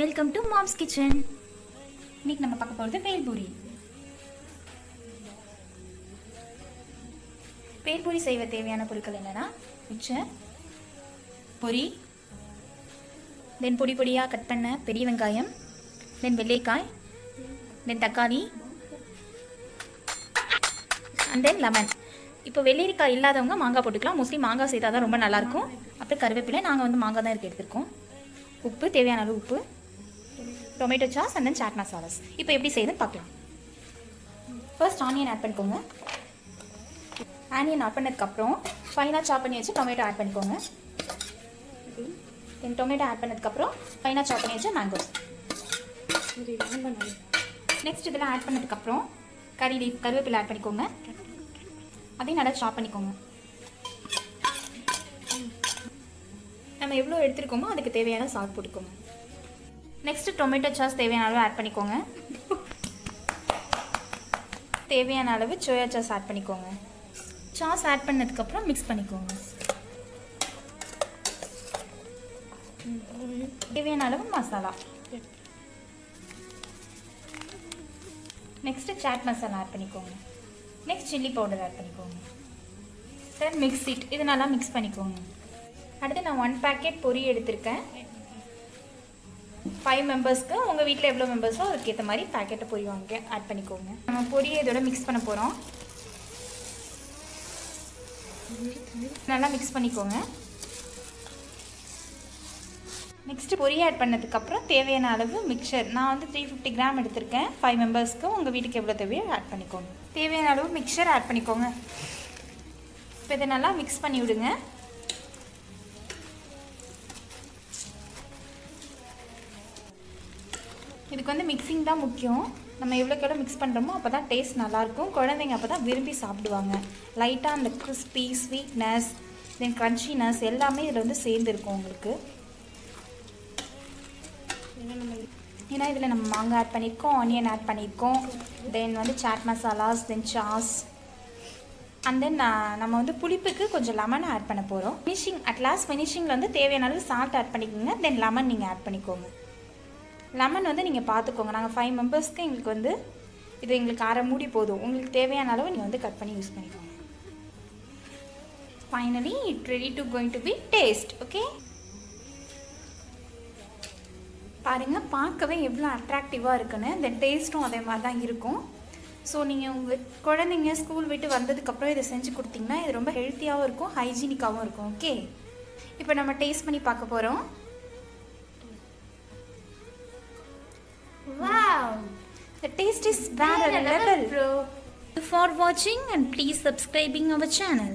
Welcome to moms kitchen இன்னைக்கு நம்ம பார்க்க போகிறது பேல்பூரி பேல்பூரி செய்வ தேவையான பொருட்கள் என்னென்னா மிச்சர் பொரி தென் பொடி பொடியாக கட் பண்ண பெரிய வெங்காயம் தென் வெள்ளைக்காய் தென் தக்காளி அண்ட் தென் லெமன் இப்போ வெள்ளரிக்காய் இல்லாதவங்க மாங்காய் போட்டுக்கலாம். மோஸ்ட்லி மாங்காய் செய்தால் தான் ரொம்ப நல்லாயிருக்கும் அப்புறம் கருவேப்பிலை நாங்கள் வந்து மாங்காய் தான் இருக்க எடுத்திருக்கோம். உப்பு தேவையான அளவு உப்பு. Tomato sauce and then chaat masalas இப்போ எப்படி செய்யுதுன்னு பார்க்கலாம். ஃபர்ஸ்ட் ஆனியன் ஆட் பண்ணிக்கோங்க. ஆனியன் ஆட் பண்ணதுக்கப்புறம் ஃபைனாக சாப் பண்ணி வச்சு டொமேட்டோ ஆட் பண்ணிக்கோங்க. தென் டொமேட்டோ ஆட் பண்ணதுக்கப்புறம் ஃபைனாக சாப் பண்ணி வச்சு மேங்கோஸ் நெக்ஸ்ட் இதெல்லாம் ஆட் பண்ணதுக்கப்புறம் கறி லீஃப் கருவேப்பிலை ஆட் பண்ணிக்கோங்க. அதையும் நல்லா சாப் பண்ணிக்கோங்க. நம்ம எவ்வளோ எடுத்துருக்கோமோ அதுக்கு தேவையான சால்ட் போட்டுக்கோங்க. நெக்ஸ்ட்டு டொமேட்டோ சாஸ் தேவையான அளவு ஆட் பண்ணிக்கோங்க. தேவையான அளவு சோயா சாஸ் ஆட் பண்ணிக்கோங்க. சாஸ் ஆட் பண்ணதுக்கப்புறம் மிக்ஸ் பண்ணிக்கோங்க. தேவையான அளவு மசாலா நெக்ஸ்ட்டு சாட் மசாலா ஆட் பண்ணிக்கோங்க. நெக்ஸ்ட் சில்லி பவுடர் ஆட் பண்ணிக்கோங்க. தென் மிக்ஸ் இட் இது நல்லா மிக்ஸ் பண்ணிக்கோங்க. அடுத்து நான் ஒன் பேக்கெட் பொரி எடுத்திருக்கேன். ஃபைவ் மெம்பர்ஸ்க்கு உங்கள் வீட்டில் எவ்வளோ மெம்பர்ஸோ அதுக்கேற்ற மாதிரி பேக்கெட்டை பொரி வாங்கி ஆட் பண்ணிக்கோங்க. நம்ம பொரியை இதோட மிக்ஸ் பண்ண போகிறோம் நல்லா மிக்ஸ் பண்ணிக்கோங்க. நெக்ஸ்ட்டு பொரி ஆட் பண்ணதுக்கப்புறம் தேவையான அளவு மிக்சர் நான் வந்து த்ரீ ஃபிஃப்டி கிராம் எடுத்திருக்கேன். ஃபைவ் மெம்பர்ஸ்க்கு உங்கள் வீட்டுக்கு எவ்வளோ தேவையோ ஆட் பண்ணிக்கோங்க. தேவையான அளவு மிக்சர் ஆட் பண்ணிக்கோங்க. இப்போ இதை நல்லா மிக்ஸ் பண்ணி விடுங்க. இதுக்கு வந்து மிக்சிங் தான் முக்கியம். நம்ம எவ்வளோக்கு எவ்வளோ மிக்ஸ் பண்ணுறோமோ அப்போ தான் டேஸ்ட் நல்லாயிருக்கும். குழந்தைங்க அப்போ தான் விரும்பி சாப்பிடுவாங்க. லைட்டாக அந்த கிறிஸ்பி ஸ்வீட்னஸ் தென் க்ரன்ச்சினஸ் எல்லாமே இதில் வந்து சேர்ந்துருக்கும் உங்களுக்கு. ஏன்னா இதில் நம்ம மாங்காய் ஆட் பண்ணியிருக்கோம் ஆனியன் ஆட் பண்ணியிருக்கோம் தென் வந்து chaat masalas then sauce and then நம்ம வந்து புளிப்புக்கு கொஞ்சம் லெமன் ஆட் பண்ண போகிறோம் ஃபினிஷிங் அட் லாஸ்ட் ஃபினிஷிங்கில் வந்து தேவையான அளவு சால்ட் ஆட் பண்ணிக்கோங்க. தென் லெமன் நீங்கள் ஆட் பண்ணிக்கோங்க. லெமன் வந்து நீங்கள் பார்த்துக்கோங்க நாங்கள் ஃபைவ் மெம்பர்ஸ்க்கு எங்களுக்கு வந்து இது எங்களுக்கு அரை மூடி போதும். உங்களுக்கு தேவையான அளவு நீங்கள் வந்து கட் பண்ணி யூஸ் பண்ணிக்கோங்க. Finally it ready to going to be taste okay பாருங்கள் பார்க்கவே எவ்வளோ அட்ராக்டிவாக இருக்குன்னு. இந்த டேஸ்ட்டும் அதே மாதிரி தான் இருக்கும். ஸோ நீங்கள் உங்கள் குழந்தைங்க ஸ்கூல் விட்டு வந்ததுக்கப்புறம் இதை செஞ்சு கொடுத்தீங்கன்னா இது ரொம்ப ஹெல்த்தியாகவும் இருக்கும் ஹைஜீனிக்காகவும் இருக்கும் ஓகே இப்போ நம்ம டேஸ்ட் பண்ணி பார்க்க போகிறோம் Wow! The taste is better level. Bro. For watching and please subscribing our channel.